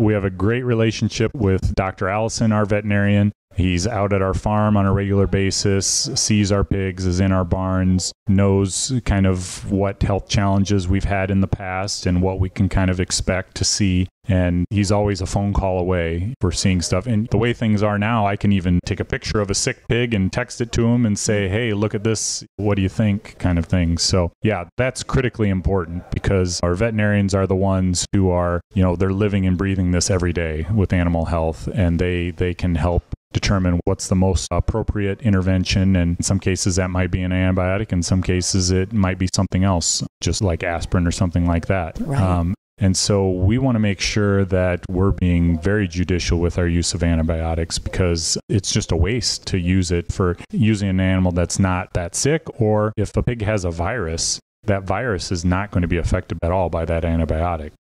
We have a great relationship with Dr. Allison, our veterinarian. He's out at our farm on a regular basis, sees our pigs, is in our barns, knows kind of what health challenges we've had in the past and what we can kind of expect to see. And he's always a phone call away for seeing stuff. And the way things are now, I can even take a picture of a sick pig and text it to him and say, hey, look at this. What do you think? kind of thing. So, yeah, that's critically important because our veterinarians are the ones who are, you know, they're living and breathing this every day with animal health and they, they can help determine what's the most appropriate intervention. And in some cases, that might be an antibiotic. In some cases, it might be something else, just like aspirin or something like that. Right. Um, and so we want to make sure that we're being very judicial with our use of antibiotics because it's just a waste to use it for using an animal that's not that sick. Or if a pig has a virus, that virus is not going to be affected at all by that antibiotic.